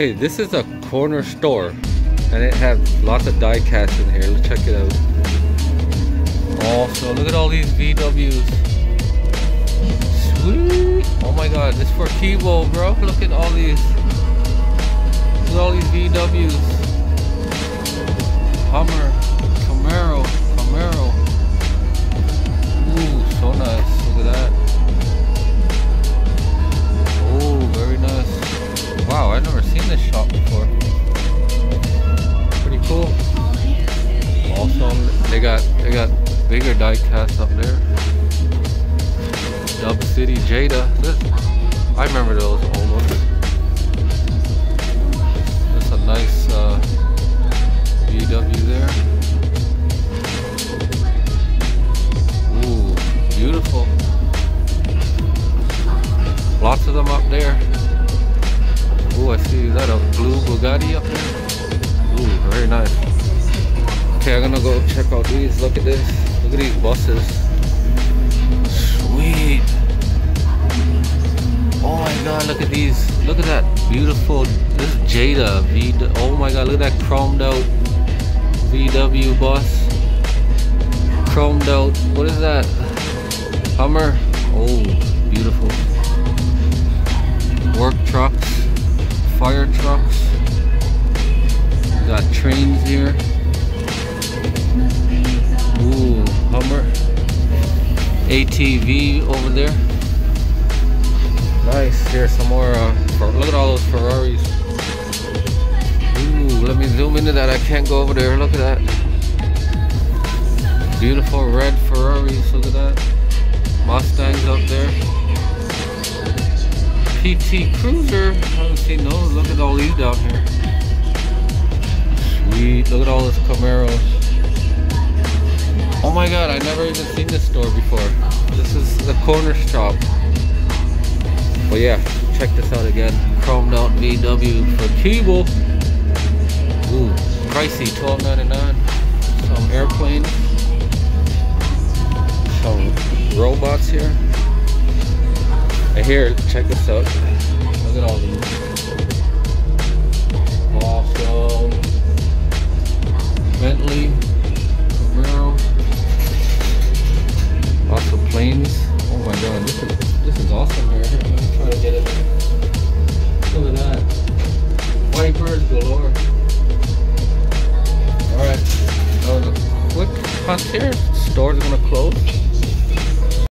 Hey, this is a corner store and it has lots of die casts in here. Let's check it out. Oh, so look at all these VWs. Sweet. Oh my god, this for Kibo, bro. Look at all these. Look at all these VWs. Hummer, bigger die casts up there. Dub City Jada. This, I remember those ones. That's a nice uh, VW there. Ooh, beautiful. Lots of them up there. Ooh, I see, is that a blue Bugatti up there? Ooh, very nice. Okay, I'm gonna go check out these. Look at this. Look at these buses. Sweet. Oh my god, look at these. Look at that beautiful, this is Jada V. Oh my god, look at that chromed out VW bus. Chromed out, what is that? Hummer. Oh, beautiful. Work trucks fire trucks. We got trains here. Hummer. ATV over there. Nice. Here's some more. Uh, look at all those Ferraris. Ooh, let me zoom into that. I can't go over there. Look at that. Beautiful red Ferraris. Look at that. Mustangs up there. PT Cruiser. I haven't seen those. Look at all these down here. Sweet. Look at all those Camaros. My god, I never even seen this store before. This is the corner shop. But yeah, check this out again. Chromed out VW for Keeble. Ooh, pricey, $12.99. Some airplanes. Some robots here. And here, check this out. Look at all these. Awesome. Alright. That was a quick hunt here. Store's gonna close.